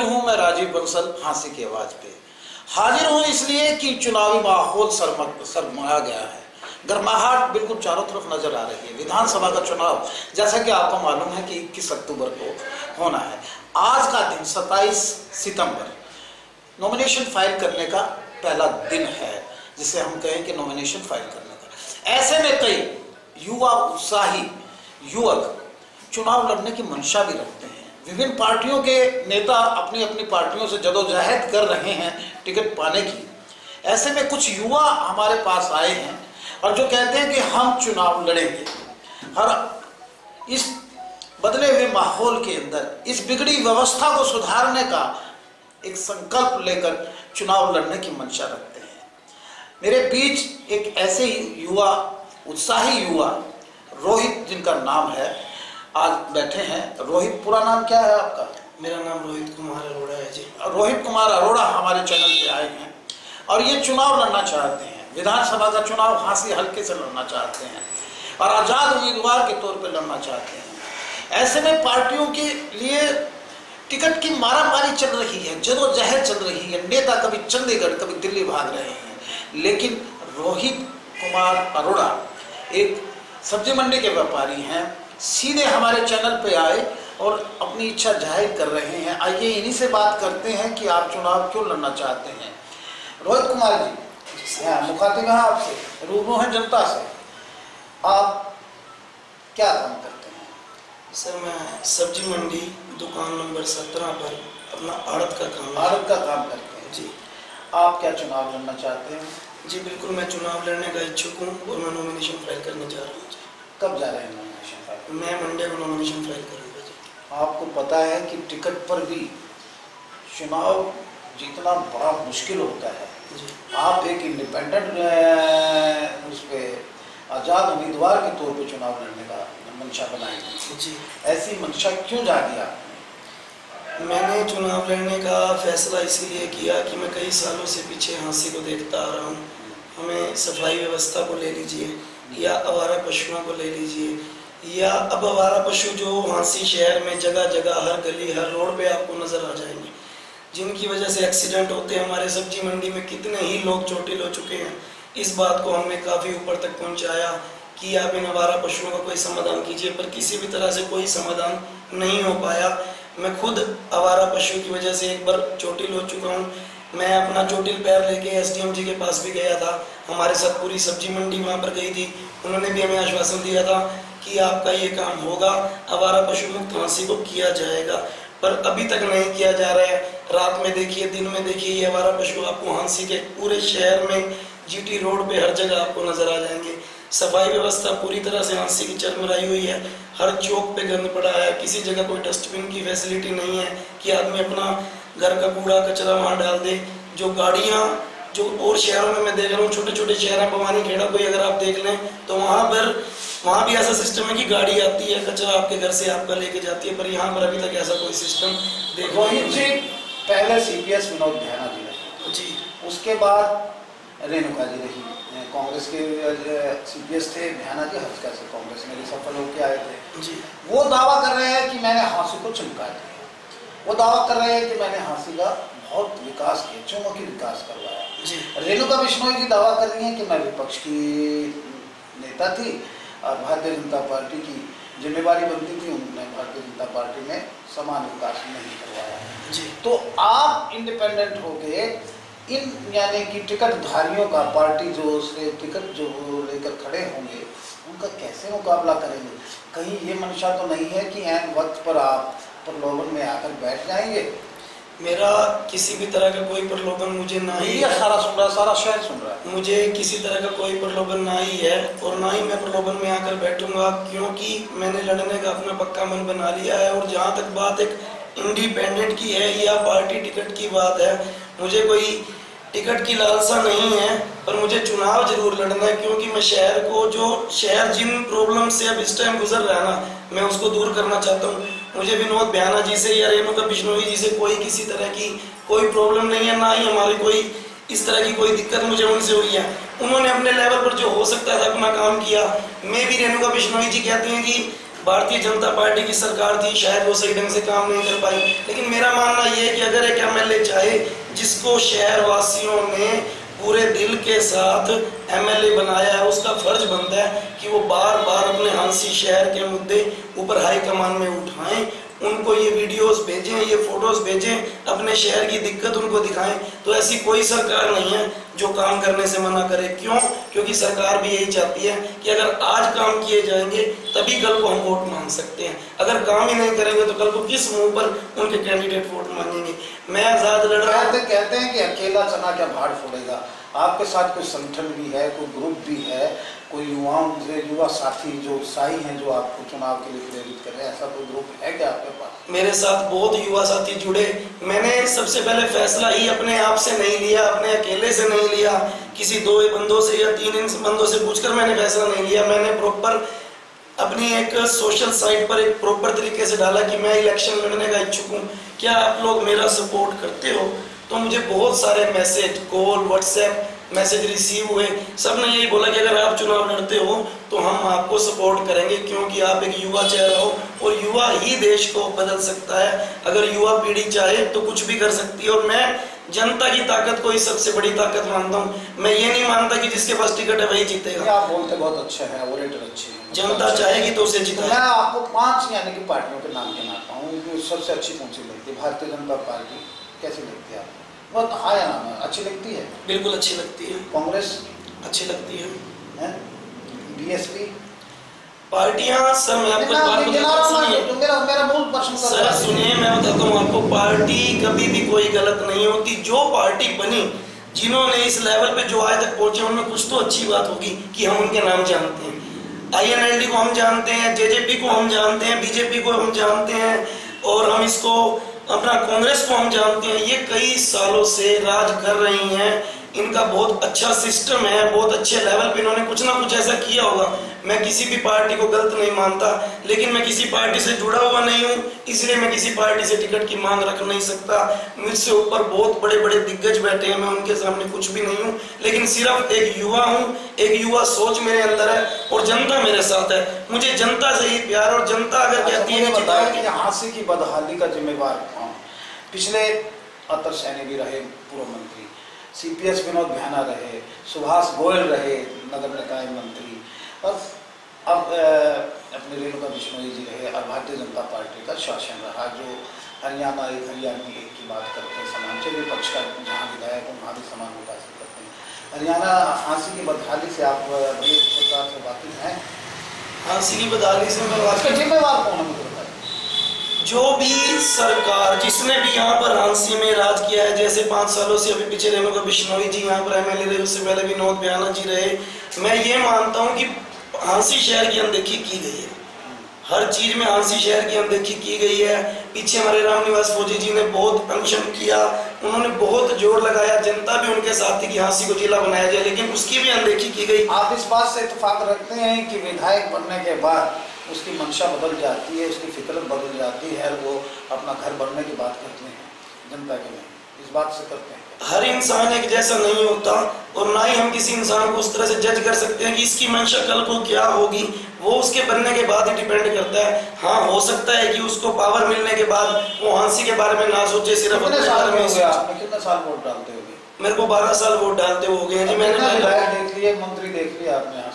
حاضر ہوں میں راجیو بنسل ہانسی کی آواز پہ۔ حاضر ہوں اس لیے کہ چناوی ماحول سرمایا گیا ہے۔ گرماہٹ بالکل چاروں طرف نظر آ رہی ہے۔ ودھان سبھا کا چناؤ، جیسا کہ آپ کو معلوم ہے کہ اکیس اکتوبر کو ہونا ہے۔ آج کا دن ستائیس ستمبر۔ نومنیشن فائل کرنے کا پہلا دن ہے، جسے ہم کہیں کہ نومنیشن فائل کرنے کا۔ ایسے میں کئی یوا اتساہی یوک چناؤ لڑنے کی منشا بھی رکھتے ہیں۔ وبھن پارٹیوں کے نیتا اپنی اپنی پارٹیوں سے جدوجہد کر رہے ہیں ٹکٹ پانے کی۔ ایسے میں کچھ یوا ہمارے پاس آئے ہیں اور جو کہتے ہیں کہ ہم چناؤ لڑیں گے۔ ہر اس بدلے ہوئے ماحول کے اندر، اس بگڑی ویوستھا کو سدھارنے کا ایک سنکلپ لے کر چناؤ لڑنے کی منشا رکھتے ہیں۔ میرے بیچ ایک ایسے ہی یوا اتساہی یوا روہت جن کا نام ہے آج بیٹھے ہیں۔ روہت پورا نام کیا ہے آپ کا؟ میرا نام روہت کمار اروڑا ہے جی۔ روہت کمار اروڑا ہمارے چینل پہ آئے ہیں۔ اور یہ چناؤ لڑنا چاہتے ہیں۔ ودھان سبھا کا چناؤ ہانسی ہلکے سے لڑنا چاہتے ہیں۔ اور آزاد امیدوار کے طور پہ لڑنا چاہتے ہیں۔ ایسے میں پارٹیوں کے لیے ٹکٹ کی مارا ماری چل رہی ہے۔ جدو جہد چل رہی ہے۔ نیتا کبھی چندی گڑھ کبھی دلی بھاگ رہے ہیں۔ لیکن روہت کمار اروڑا ایک سبزی منڈی کے واپاری ہیں۔ سیدھے ہمارے چینل پہ آئے اور اپنی اچھا ظاہر کر رہے ہیں۔ آئیے انہی سے بات کرتے ہیں کہ آپ چناؤ کیوں لڑنا چاہتے ہیں۔ روہت کمار جی ہاں مخاطب ہیں آپ سے روبرو ہیں جنتا سے۔ آپ کیا کام کرتے ہیں؟ سر میں سبزی منڈی دکان نمبر سترہ پر اپنا آڑت کا کام آڑت کا کام کرتے ہیں۔ جی۔ آپ کیا چناؤ لڑنا چاہتے ہیں؟ جی بالکل میں چناؤ لڑنے کا اچھک ہوں اور میں نومینیشن فائل کرنے جا رہا ہوں۔ جی۔ کب جا رہے ہیں نومینیشن فائل میں منڈے کو نومنیشن فائل کروں گا جی۔ آپ کو پتا ہے کہ ٹکٹ پر بھی چناؤ جیتنا بڑا مشکل ہوتا ہے۔ جی۔ آپ ایک انڈیپینڈنٹ اس پہ آزاد امیدوار کے طور پہ چناؤ لڑنے کا منشا بنائیں گے جی۔ ایسی منشا کیوں جاگی آپ میں نے چناؤ لڑنے کا فیصلہ اسی لیے کیا کہ میں کئی سالوں سے پیچھے ہانسی کو دیکھتا آ رہا ہوں۔ ہمیں صفائی ویوستھا کو لے لیجیے یا آوارہ پشوؤں کو لے لیجیے یا اب ہمارا پشو جو ہانسی شہر میں جگہ جگہ ہر گلی ہر روڈ پہ آپ کو نظر آ جائیں گے۔ جن کی وجہ سے ایکسیڈنٹ ہوتے ہیں، ہمارے سبزی منڈی میں کتنے ہی لوگ چوٹل ہو چکے ہیں۔ اس بات کو ہم نے کافی اوپر تک پہنچایا کہ آپ ان ہمارا پشوؤں کا کوئی سمادھان کیجیے۔ پر کسی بھی طرح سے کوئی سمادھان نہیں ہو پایا۔ میں خود آوارہ پشو کی وجہ سے ایک بار چوٹل ہو چکا ہوں۔ میں اپنا چوٹل پیر لے کے ایس ڈی ایم جی کے پاس بھی گیا تھا۔ ہمارے ساتھ پوری سبزی منڈی وہاں پر گئی تھی۔ انہوں نے بھی ہمیں آشواسن دیا تھا۔ کہ آپ کا یہ کام ہوگا، آوارہ پشو مکت ہانسی کو کیا جائے گا۔ پر ابھی تک نہیں کیا جا رہا ہے۔ رات میں دیکھیے، دن میں دیکھیے، یہ آوارہ پشو آپ کو ہانسی کے پورے شہر میں جی ٹی روڈ پہ ہر جگہ آپ کو نظر آ جائیں گے۔ صفائی ویوستھا پوری طرح سے ہانسی کی چرمرائی ہوئی ہے۔ ہر چوک پہ گند پڑا ہے۔ کسی جگہ کوئی ڈسٹ بین کی فیسلٹی نہیں ہے کہ آدمی اپنا گھر کا کوڑا، کچرا وہاں ڈال دے۔ جو گاڑیاں جو اور شہروں میں میں دیکھ رہا ہوں چھوٹے چھوٹے شہر ہیں بھوانی کھیڑا کوئی اگر آپ دیکھ لیں تو وہاں پر وہاں بھی ایسا سسٹم ہے کہ گاڑی آتی ہے کچرا آپ کے گھر سے آپ کا لے کے جاتی ہے پر یہاں پر ابھی تک ایسا کوئی سسٹم دیکھ جی پہلے سی پی ایس ونود دھیانا جی رہی۔ جی۔ اس کے بعد رینوکا جی رہی۔ یعنی کانگریس کے سی پی ایس تھے دھیانا جی ہلکا سے کانگریس میں سفل ہو کے آئے تھے۔ جی۔ وہ دعویٰ کر رہے ہیں کہ میں نے ہانسی کو چمکا دیا۔ وہ دعویٰ کر رہے ہیں کہ میں نے ہانسی کا بہت وکاس کیا چوموں کی وکاس کروایا۔ جی، کا بشنوئی کی دعویٰ کر رہی ہیں کہ میں وپکش کی نیتا تھی اور بھارتی جنتا پارٹی کی ذمہ داری بنتی تھی انہوں نے بھارتی جنتا پارٹی میں سامان وکاس نہیں کروایا۔ جی۔ تو آپ انڈیپینڈنٹ ہو کے ان یعنی کہ ٹکٹ دھاریوں کا پارٹی جو اس سے ٹکٹ جو لے کر کھڑے ہوں گے ان کا کیسے مقابلہ کریں گے؟ کہیں یہ منشا تو نہیں ہے کہ این وقت پر آپ پر لوگوں میں آ کر بیٹھ جائیں گے۔ میرا کسی بھی طرح کا کوئی پرلوبن مجھے نہ ہی ہے۔ سارا سن رہا سارا شہر سن رہا ہے۔ مجھے کسی طرح کا کوئی پرلوبن نہ ہی ہے اور نہ ہی میں پرلوبن میں آ کر بیٹھوں گا کیونکہ میں نے لڑنے کا اپنا پکا من بنا لیا ہے اور جہاں تک بات ایک انڈیپینڈنٹ کی ہے یا پارٹی ٹکٹ کی بات ہے مجھے کوئی ٹکٹ کی لالسا نہیں ہے پر مجھے چناؤ ضرور لڑنا ہے کیونکہ میں شہر کو جو شہر جن پرابلم سے اب اس ٹائم گزر رہا ہے نا میں اس کو دور کرنا چاہتا ہوں۔ مجھے ونود بیانا جی سے یا رینوکا بجنوئی جی سے کوئی کسی طرح کی کوئی پرابلم نہیں ہے، نہ ہی ہماری کوئی اس طرح کی کوئی دکت مجھے ان سے ہوئی ہے۔ انہوں نے اپنے لیول پر جو ہو سکتا ہے اپنا کام کیا۔ میں بھی رینوکا بشنوئی جی کہتے ہیں کہ بھارتی جنتا پارٹی کی سرکار تھی، شاید وہ صحیح ڈنگ سے کام نہیں کر پائی۔ لیکن میرا ماننا یہ ہے کہ اگر ایک ایم ایل اے چاہے، جس کو شہر واسیوں نے پورے دل کے ساتھ ایم ایل اے بنایا ہے، اس کا فرض بنتا ہے کہ وہ بار بار اپنے ہانسی شہر کے مدعے اوپر ہائی کمان میں اٹھائیں۔ ان کو یہ ویڈیوز بھیجیں، یہ فوٹوز بھیجیں، اپنے شہر کی دقت ان کو دکھائیں۔ تو ایسی کوئی سرکار نہیں ہے جو کام کرنے سے منع کرے۔ کیوں؟ کیونکہ سرکار بھی یہی چاہتی ہے کہ اگر آج کام کیے جائیں گے، تبھی کل کو ہم ووٹ مانگ سکتے ہیں۔ اگر کام ہی نہیں کریں گے تو کل کو کس منہ پر ان کے کینڈیڈیٹ ووٹ مانگیں گے؟ میں آزاد لڑ رہا ہوں۔ کہتے ہیں کہ اکیلا چنا کیا بھاڑ پھوڑے گا؟ آپ کے ساتھ کوئی سنگھن بھی ہے، کوئی گروپ بھی ہے، کوئی یواؤں سے یوا ساتھی جو سائی ہیں جو آپ کو چناؤ کے لیے پریرت کر رہے ہیں، ایسا کوئی گروپ ہے کیا آپ کے پاس؟ میرے ساتھ بہت یوا ساتھی جڑے، میں نے سب سے پہلے فیصلہ ہی اپنے آپ سے نہیں لیا، اپنے اکیلے سے نہیں لیا، کسی دو بندوں سے یا تین بندوں سے پوچھ کر میں نے فیصلہ نہیں لیا۔ میں نے پروپر اپنی ایک سوشل سائٹ پر ایک پروپر طریقے سے ڈالا کہ میں الیکشن لڑنے کا اچھک ہوں۔ کیا آپ لوگ میرا سپورٹ کرتے ہو؟ تو مجھے بہت سارے message call WhatsApp message receive ہوئے۔ سب نے یہی بولا کہ اگر آپ چناؤ لڑتے ہو تو ہم آپ کو سپورٹ کریں گے کیونکہ آپ ایک یوا چہرہ ہو اور یوا ہی دیش کو بدل سکتا ہے۔ اگر یوا پیڑھی چاہے تو کچھ بھی کر سکتی ہے اور میں جنتا کی طاقت کو ہی سب سے بڑی طاقت مانتا ہوں۔ میں یہ نہیں مانتا کہ جس کے پاس ٹکٹ ہے وہی جیتے گا۔ آپ بولتے بہت اچھے ہیں اوریٹر اچھے ہیں۔ جنتا چاہے گی تو اسے جیتا میں آپ کو پانچ یعنی کہ پارٹیوں کے نام گناتا ہوں سب سے اچھی کون سی لگتی ہے بھارتیہ جنتا پارٹی۔ کیسی لگتی ہے آپ بہت ہایا نام ہے اچھی لگتی ہے؟ بالکل اچھی لگتی ہے۔ کانگریس؟ اچھی لگتی ہے۔ B S P? پارٹیاں سر میں آپ کو بات بتاتا ہوں سر سنیے میں بتاتا ہوں آپ کو پارٹی کبھی بھی کوئی غلط نہیں ہوتی۔ جو پارٹی بنی جنہوں نے اس لیول پہ جو آج تک پہنچے ان میں کچھ تو اچھی بات ہوگی کہ ہم ان کے نام جانتے ہیں۔ آئی این ایل ڈی کو ہم جانتے ہیں جے جے پی کو ہم جانتے ہیں بی جے پی کو ہم جانتے ہیں اور ہم اس کو اپنا کانگریس کو ہم جانتے ہیں یہ کئی سالوں سے راج کر رہی ہیں۔ ان کا بہت اچھا سسٹم ہے بہت اچھے لیول پہ انہوں نے کچھ نہ کچھ ایسا کیا ہوگا۔ میں کسی بھی پارٹی کو غلط نہیں مانتا لیکن میں کسی پارٹی سے جڑا ہوا نہیں ہوں اس لیے میں کسی پارٹی سے ٹکٹ کی مانگ رکھ نہیں سکتا۔ مجھ سے اوپر بہت بڑے بڑے دگج بیٹھے ہیں میں ان کے سامنے کچھ بھی نہیں ہوں۔ لیکن صرف ایک یوا ہوں ایک یوا سوچ میرے اندر ہے اور جنتا میرے ساتھ ہے۔ مجھے جنتا سے ہی پیار اور جنتا اگر اچھا، کہتی ہے کہ ہانسی کی بدحالی کا ذمہ وار۔ کون پچھلے اتر سینی بھی رہے پورو منتری۔ سی پی ایس ونود بہانا رہے سبھاس گوئل رہے نگر نکائے منتری۔ اور اب اپنے رینوکا بشنوئی جی رہے اور بھارتیہ جنتا پارٹی کا شاشن رہا، جو ہریانہ ایک ہریانی ایک کی بات کرتے ہیں، سمانچل بھی پکش کا جہاں ودھایک ہوں وہاں بھی سامان متاثر کرتے ہیں۔ ہریانہ ہانسی کی بدحالی سے آپ بڑے پرکار سے واقف ہیں۔ ہانسی کی بدحالی سے میں اس کا ذمہ وار کون ہے جو بھی سرکار جس نے بھی یہاں پر ہانسی میں راج کیا ہے، جیسے پانچ سالوں سے ابھی پیچھے رہنو کا بشنوئی جی یہاں پر ایم ایل اے رہے، اس سے پہلے بھی نوت بیانہ جی رہے۔ میں یہ مانتا ہوں کہ ہانسی شہر کی اندیکھی کی گئی ہے۔ ہر چیز میں ہانسی شہر کی اندیکھی کی گئی ہے۔ پیچھے ہمارے رام نواس فوجی جی نے بہت انشن کیا، انہوں نے بہت جوڑ لگایا، جنتا بھی ان کے ساتھ تھی کہ ہانسی کو ضلع بنایا جائے، لیکن اس کی بھی اندیکھی کی گئی۔ آپ اس بات سے اتفاق رکھتے ہیں کہ ودھائک بننے کے بعد اس کی منشا بدل جاتی ہے اس کی فطرت بدل جاتی ہے وہ اپنا گھر بننے کی بات کرتے ہیں جنتا کے لیے۔ اس بات سے کرتے ہیں۔ ہر انسان ایک جیسا نہیں ہوتا اور نہ ہی ہم کسی انسان کو اس طرح سے جج کر سکتے ہیں کہ اس کی منشا کل کو کیا ہوگی۔ وہ اس کے بننے کے بعد ہی ڈیپینڈ کرتا ہے۔ ہاں ہو سکتا ہے کہ اس کو پاور ملنے کے بعد وہ ہانسی کے بارے میں نہ سوچے صرف اپنے بارے میں کتنے سال ووٹ ڈالتے ہوگے؟ میرے کو بارہ سال ووٹ ڈالتے ہو گئے جی میں نے دیکھ لیے منتری دیکھ لیا آپ نے۔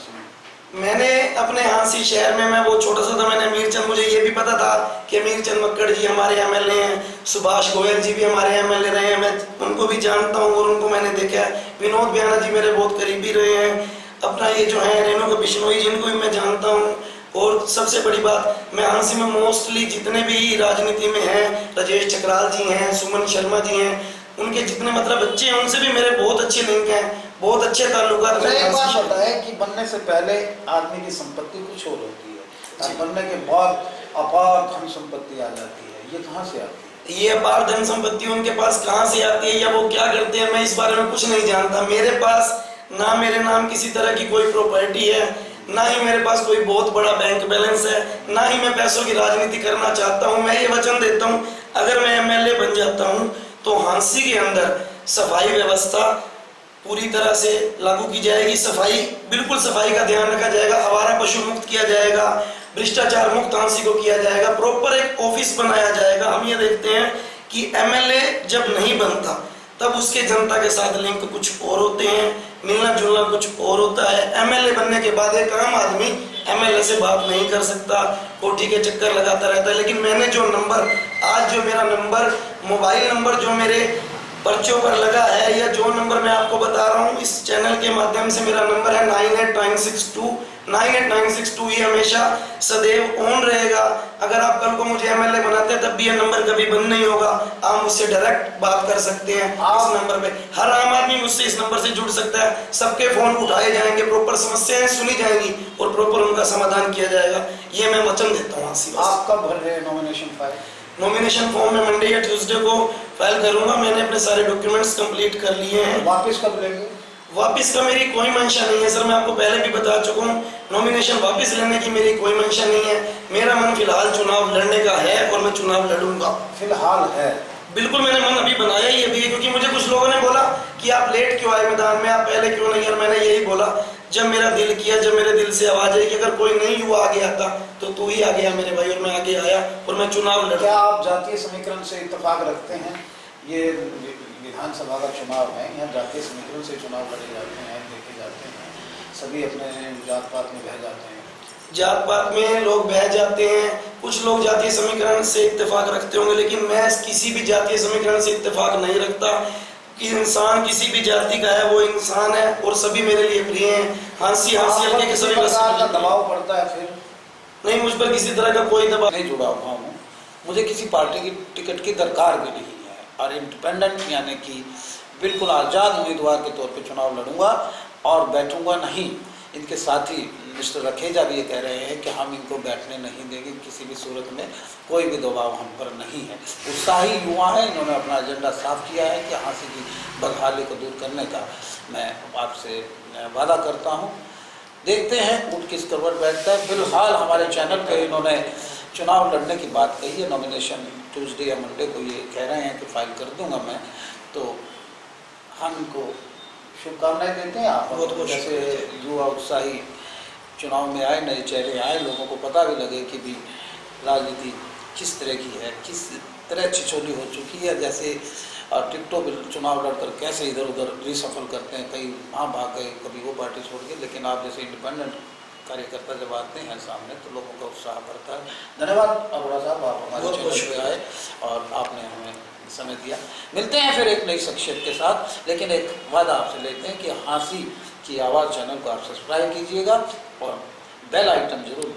میں نے اپنے ہانسی شہر میں میں وہ چھوٹا سا تھا، میں نے امیر چند، مجھے یہ بھی پتا تھا کہ امیر چند مکڑ جی ہمارے ایم ایل اے ہیں، سبھاش گوئل جی بھی ہمارے ایم ایل اے رہے ہیں، میں ان کو بھی جانتا ہوں اور ان کو میں نے دیکھا ہے۔ ونود بیانا جی میرے بہت قریبی رہے ہیں۔ اپنا یہ جو ہے رینو کا بشنوئی جی ان کو بھی میں جانتا ہوں۔ اور سب سے بڑی بات، میں ہانسی میں موسٹلی جتنے بھی راجنیتی میں ہیں رجیش چکرال جی ہیں، سمن شرما جی ہیں، ان کے جتنے مطلب بچے ہیں، ان سے بھی میرے بہت اچھے لنک ہیں۔ بہت اچھے تعلقات میں ایک بات بتائے کہ بننے سے پہلے آدمی کی سمپتی کچھ اور ہوتی ہے۔ جی۔ بننے کے بعد اپار دھن سمپتی آ جاتی ہے۔ یہ کہاں سے آتی ہے؟ یہ اپار دھن سمپتی ان کے پاس کہاں سے آتی ہے یا وہ کیا کرتے ہیں؟ میں اس بارے میں کچھ نہیں جانتا۔ میرے پاس نہ میرے نام کسی طرح کی کوئی پروپرٹی ہے نہ ہی میرے پاس کوئی بہت بڑا بینک بیلنس ہے نہ ہی میں پیسوں کی راجنیتی کرنا چاہتا ہوں۔ میں یہ وچن دیتا ہوں اگر میں ایم ایل اے بن جاتا ہوں تو ہانسی کے اندر صفائی ویوستھا پوری طرح سے لاگو کی جائے گی۔ صفائی، بالکل صفائی کا دھیان رکھا جائے گا۔ آوارہ پشو مکت کیا جائے گا۔ بھرشٹاچار مکت آنسی کو کیا جائے گا۔ پروپر ایک آفیس بنایا جائے گا۔ ہم یہ دیکھتے ہیں کہ ایم ایل اے جب نہیں بنتا، تب اس کے جنتا کے ساتھ لنک کچھ اور ہوتے ہیں۔ ملنا جلنا کچھ اور ہوتا ہے۔ ایم ایل اے بننے کے بعد ایک عام آدمی ایم ایل اے سے بات نہیں کر سکتا۔ کوٹھی کے چکر لگاتا رہتا ہے۔ لیکن میں نے جو نمبر، آج جو میرا نمبر، موبائل نمبر جو میرے پرچوں پر لگا ہے یا جو نمبر میں آپ کو بتا رہا ہوں اس چینل کے مادم سے میرا نمبر ہے nine eight nine six two nine eight nine six two یہ ہمیشہ صدیو اون رہے گا۔ اگر آپ کل کو مجھے ایم ایل اے بناتے ہیں تب بھی یہ نمبر کبھی بند نہیں ہوگا۔ آپ اس سے ڈریکٹ بات کر سکتے ہیں اس نمبر پر ہر عام آدمی مجھ سے اس نمبر سے جھوٹ سکتا ہے۔ سب کے فون اٹھائے جائیں گے پروپر سمسیاں سنی جائیں گی اور پروپر ان کا سمادھان کیا جائے گا۔ یہ میں مچن دیتا ہوں آپ کب بھر رہے ہیں نومینیشن فائل نومینیشن فارم میں منڈے یا ٹیوزڈے کو فائل کروں گا میں نے اپنے سارے ڈاکیومنٹس کمپلیٹ کر لیے ہیں۔ واپس کب لیں گے؟ واپس کا میری کوئی منشا نہیں ہے۔ سر میں آپ کو پہلے بھی بتا چکا ہوں نومینیشن واپس لینے کی میری کوئی منشا نہیں ہے۔ میرا من فی الحال چناؤ لڑنے کا ہے اور میں چناؤ لڑوں گا۔ فی الحال ہے۔ بالکل میں نے من ابھی بنایا ہی ابھی کیونکہ مجھے کچھ لوگوں نے بولا کہ آپ لیٹ کیوں آئے میدان میں آپ پہلے کیوں نہیں؟ اور میں نے یہی بولا جب میرا دل کیا جب میرے دل سے آواز آئی کہ اگر کوئی نہیں ہوا آگے آتا تو تو ہی آگے آیا میرے بھائی اور میں آگے آیا اور میں چناؤ لڑا۔ کیا آپ جاتی سمیکرم سے اتفاق رکھتے ہیں؟ یہ ودھان سبھا کا چناؤ ہے یہاں جاتی سمیکرم سے چناؤ لڑے جاتے ہیں دیکھے جاتے ہیں سبھی اپنے جات پات میں بہ جاتے ہیں۔ جات پات میں لوگ بہ جاتے ہیں کچھ لوگ جاتی سمیکرن سے اتفاق رکھتے ہوں گے لیکن میں کسی بھی جاتی سمیکرن سے اتفاق نہیں رکھتا۔ کہ انسان کسی بھی جاتی کا ہے وہ انسان ہے اور سبھی میرے لیے پری ہیں۔ ہنسی ہنسی ہنسی کے سبھی کا دباؤ پڑتا ہے پھر۔ نہیں مجھ پر کسی طرح کا کوئی دباؤ۔ نہیں جڑا ہوا ہوں۔ مجھے کسی پارٹی کی ٹکٹ کی درکار بھی نہیں ہے۔ اور انڈیپینڈنٹ یعنی کہ بالکل آزاد امیدوار کے طور پہ چناؤ لڑوں گا اور بیٹھوں گا نہیں۔ ان کے ساتھ ہی مسٹر رکھیجا بھی یہ کہہ رہے ہیں کہ ہم ان کو بیٹھنے نہیں دیں گے، کسی بھی صورت میں کوئی بھی دباؤ ہم پر نہیں ہے۔ اتساہی یوا ہے، انہوں نے اپنا ایجنڈا صاف کیا ہے کہ ہانسی کی بدحالی کو دور کرنے کا میں آپ سے وعدہ کرتا ہوں۔ دیکھتے ہیں اونٹ کس کروٹ بیٹھتا ہے۔ بالحال ہمارے چینل پہ انہوں نے چناؤ لڑنے کی بات کہی ہے۔ نامینیشن ٹیوزڈے یا منڈے کو یہ کہہ رہے ہیں کہ فائل کر دوں گا میں۔ تو ہم کو شبھ کامنائیں دیتے ہیں آپ بہت بہت جیسے یوا اتساہی چناؤ میں آئے نئے چہرے آئے لوگوں کو پتہ بھی لگے کہ بھی راجنیتی کس طرح کی ہے کس طرح چھچولی ہو چکی ہے جیسے ٹکٹوں پہ چناؤ لڑ کر کیسے ادھر ادھر ریسفل کرتے ہیں کہیں وہاں بھاگ گئے کبھی وہ پارٹی چھوڑ گئی لیکن آپ جیسے انڈیپینڈنٹ کاریہ کرتا جب آتے ہیں سامنے تو لوگوں کا اتساہ بڑھتا ہے۔ دھنیہ واد ابوڑا صاحب آپ ہمارے آئے اور آپ نے ہمیں سمجھ دیا ملتے ہیں پھر ایک نئی شخصیت کے ساتھ، لیکن ایک وعدہ آپ سے لیتے ہیں کہ ہانسی کی آواز چینل کو آپ سبسکرائب کیجیے گا اور بیل آئٹم ضرور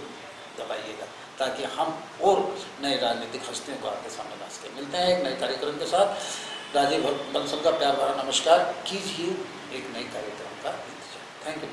دبائیے گا تاکہ ہم اور نئے راجنیتک ہستیوں کو آپ کے سامنے لا سکیں ملتے ہیں ایک نئے کاریہ کے ساتھ۔ راجیو بنسل کا پیار بھرا نمسکار۔ کیجیے ایک نئے کاریہ کا انتظار تھینک یو